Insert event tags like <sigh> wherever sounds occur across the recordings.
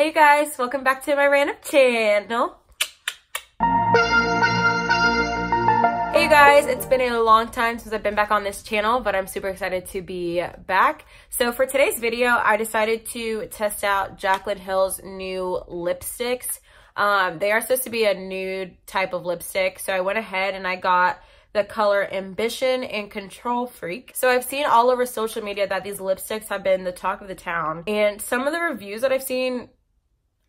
Hey guys, welcome back to my random channel. Hey guys, it's been a long time since I've been back on this channel, but I'm super excited to be back. So for today's video, I decided to test out Jaclyn Hill's new lipsticks. Um, they are supposed to be a nude type of lipstick, so I went ahead and I got the color Ambition and Control Freak. So I've seen all over social media that these lipsticks have been the talk of the town. And some of the reviews that I've seen,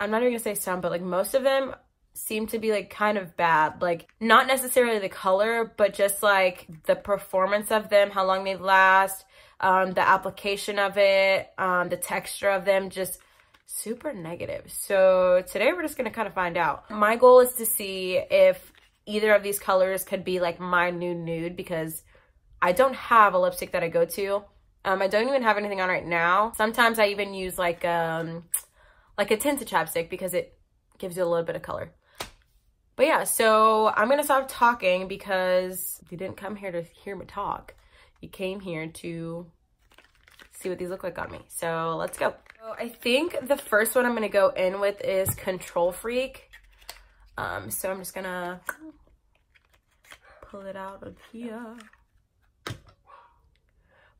I'm not even gonna say some, but like most of them seem to be like kind of bad. Like not necessarily the color, but just like the performance of them, how long they last, um, the application of it, um, the texture of them, just super negative. So today we're just gonna kind of find out. My goal is to see if either of these colors could be like my new nude because I don't have a lipstick that I go to. Um, I don't even have anything on right now. Sometimes I even use like um like a tinted chapstick because it gives you a little bit of color. But yeah, so I'm gonna stop talking because you didn't come here to hear me talk. You came here to see what these look like on me. So let's go. So I think the first one I'm gonna go in with is Control Freak. Um, so I'm just gonna pull it out of here.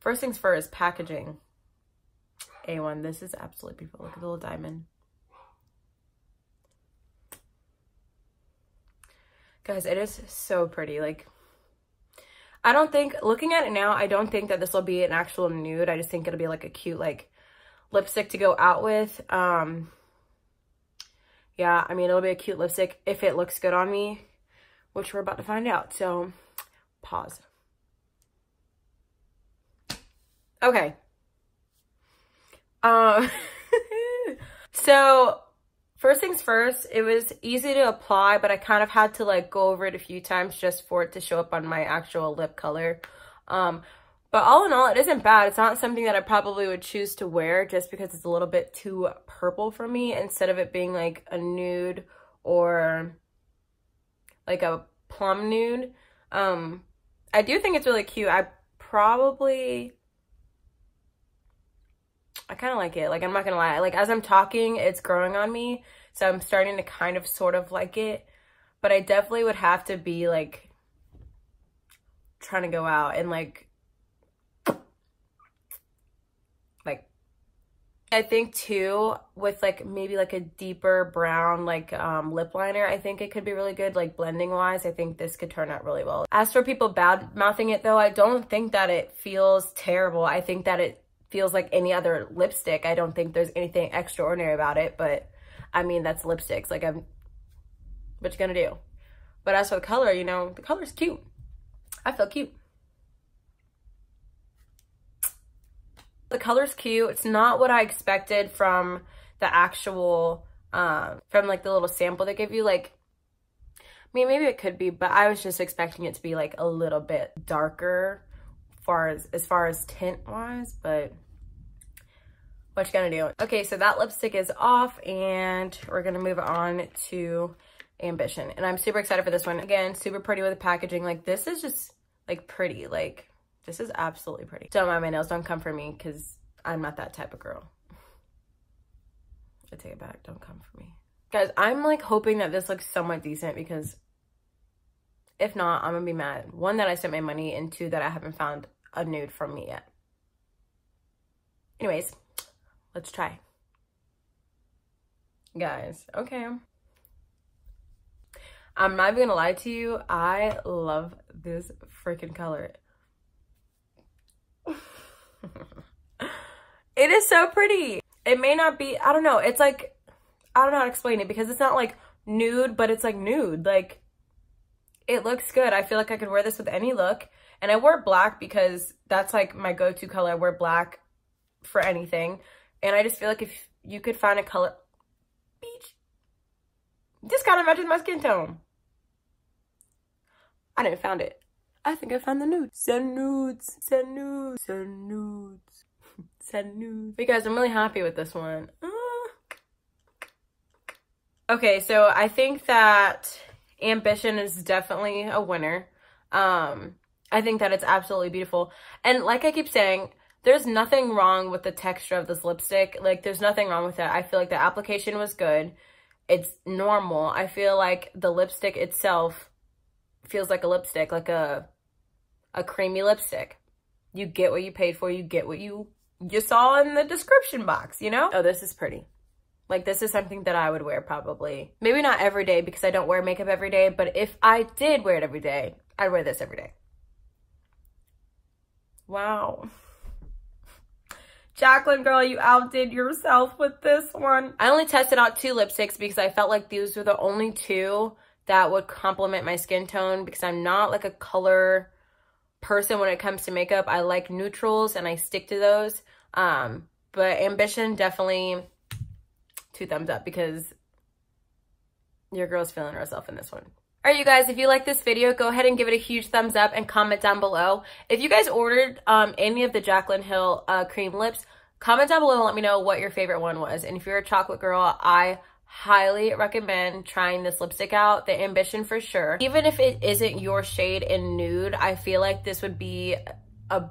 First things first, packaging. A1, this is absolutely beautiful. Look at the little diamond. Guys, it is so pretty. Like, I don't think, looking at it now, I don't think that this will be an actual nude. I just think it'll be like a cute, like, lipstick to go out with. Um, yeah, I mean, it'll be a cute lipstick if it looks good on me, which we're about to find out. So, pause. Okay. Um, <laughs> so, first things first, it was easy to apply, but I kind of had to like go over it a few times just for it to show up on my actual lip color. Um, but all in all, it isn't bad. It's not something that I probably would choose to wear just because it's a little bit too purple for me instead of it being like a nude or like a plum nude. Um, I do think it's really cute. I probably, I kind of like it. Like, I'm not going to lie. Like, as I'm talking, it's growing on me. So I'm starting to kind of sort of like it. But I definitely would have to be like trying to go out and like like, I think too, with like maybe like a deeper brown like um, lip liner, I think it could be really good like blending wise. I think this could turn out really well. As for people bad mouthing it though, I don't think that it feels terrible. I think that it feels like any other lipstick. I don't think there's anything extraordinary about it, but I mean, that's lipsticks. Like I'm, what you gonna do? But as for the color, you know, the color's cute. I feel cute. The color's cute. It's not what I expected from the actual, um, from like the little sample they give you. Like, I mean, maybe it could be, but I was just expecting it to be like a little bit darker far as, as far as tint wise, but what you gonna do? Okay, so that lipstick is off and we're gonna move on to Ambition. And I'm super excited for this one. Again, super pretty with the packaging. Like this is just like pretty. Like this is absolutely pretty. Don't mind my nails. Don't come for me because I'm not that type of girl. I take it back. Don't come for me. Guys, I'm like hoping that this looks somewhat decent because if not, I'm to be mad. One, that I spent my money and two, that I haven't found a nude from me yet. Anyways, let's try. Guys, okay. I'm not even gonna lie to you. I love this freaking color. <laughs> it is so pretty. It may not be, I don't know. It's like, I don't know how to explain it because it's not like nude, but it's like nude. Like, it looks good. I feel like I could wear this with any look. And I wore black because that's like my go-to color. I wear black for anything. And I just feel like if you could find a color, beach, this kind of matches my skin tone. I didn't found it. I think I found the nudes. Send nudes. Send nudes. Send nudes. <laughs> Send nudes. But guys, I'm really happy with this one. Uh. Okay, so I think that Ambition is definitely a winner. Um, I think that it's absolutely beautiful. And like I keep saying, there's nothing wrong with the texture of this lipstick. Like, there's nothing wrong with it. I feel like the application was good. It's normal. I feel like the lipstick itself feels like a lipstick, like a, a creamy lipstick. You get what you paid for. You get what you, you saw in the description box, you know? Oh, this is pretty. Like this is something that I would wear probably. Maybe not every day because I don't wear makeup every day, but if I did wear it every day, I'd wear this every day. Wow. Jaclyn, girl, you outdid yourself with this one. I only tested out two lipsticks because I felt like these were the only two that would complement my skin tone because I'm not like a color person when it comes to makeup. I like neutrals and I stick to those. Um, but Ambition definitely two thumbs up because your girl's feeling herself in this one. All right, you guys, if you like this video, go ahead and give it a huge thumbs up and comment down below. If you guys ordered um, any of the Jaclyn Hill uh, cream lips, comment down below and let me know what your favorite one was. And if you're a chocolate girl, I highly recommend trying this lipstick out, the Ambition for sure. Even if it isn't your shade in nude, I feel like this would be a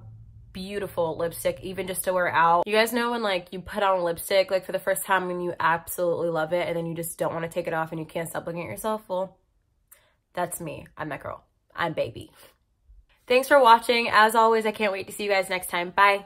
beautiful lipstick even just to wear out. You guys know when like you put on lipstick like for the first time and you absolutely love it and then you just don't want to take it off and you can't stop looking at yourself? Well, that's me. I'm that girl. I'm baby. Thanks for watching. As always, I can't wait to see you guys next time. Bye.